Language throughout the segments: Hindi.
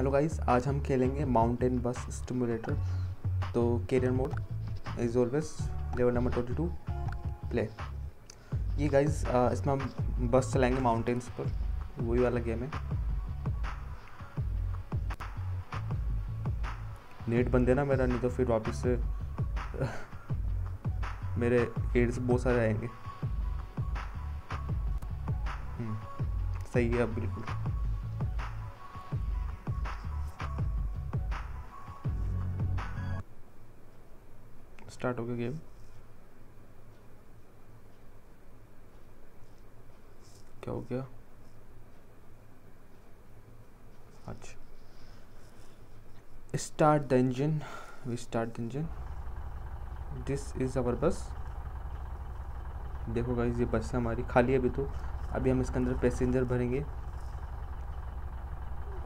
हेलो गाइस आज हम खेलेंगे माउंटेन बस स्टिमुलेटर तो career mode is always level number twenty two play ये गाइस इसमें हम बस चलाएँगे माउंटेन्स पर. वही वाला गेम है. नेट बंद है ना मेरा नहीं तो फिर वापस से मेरे एड्स बहुत सारे आएँगे. हम्म, सही है अब बिल्कुल. स्टार्ट हो गया गेम क्या हो गया? अच्छा start the engine we start the engine this is our bus देखो गाइस ये बस है हमारी. खाली है अभी तो. अभी हम इसके अंदर पैसेंजर भरेंगे.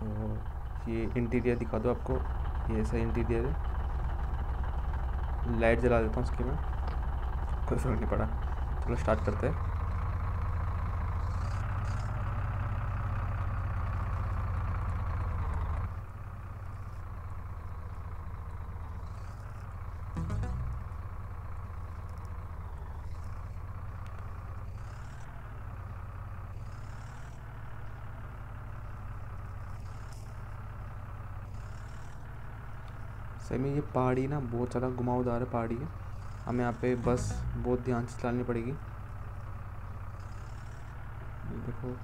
और ये इंटीरियर दिखा दो आपको. ये ऐसा इंटीरियर है. लाइट जला देता हूँ उसकी मैं कोई फ़र्क नहीं पड़ा। चलो स्टार्ट करते हैं। सही में ये पहाड़ी ना बहुत ज़्यादा घुमावदार है पहाड़ी है। हमें यहाँ पे बस बहुत ध्यान से चलानी पड़ेगी। देखो।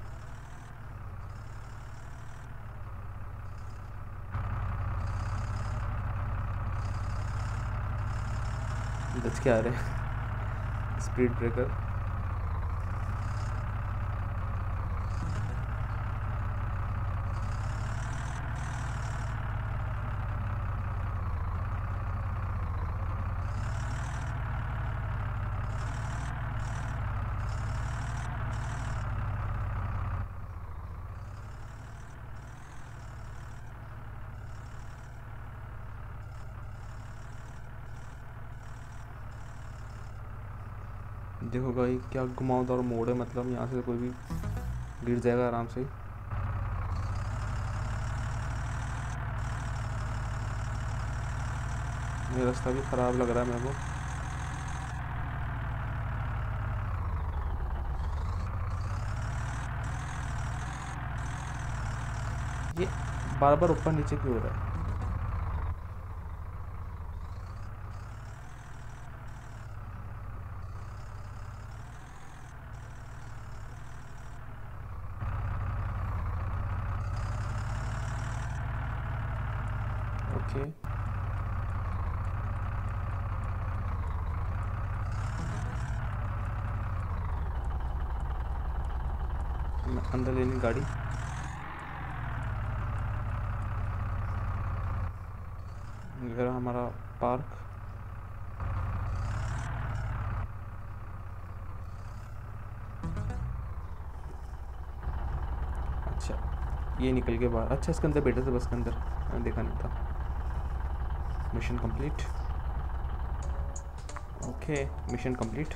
बच के आ रहे हैं। Speed breaker. देखो भाई, क्या घुमावदार मोड़ है मतलब यहाँ से कोई भी गिर जाएगा आराम से। ये रास्ता भी ख़राब लग रहा है मेरे को। ये बार बार ऊपर नीचे क्यों हो रहा है। ओके अंदर लेनी गाड़ी। इधर हमारा पार्क। अच्छा ये निकल के बाहर। अच्छा इसके अंदर बैठे थे, बस के अंदर। देखा नहीं था। Mission complete okay mission complete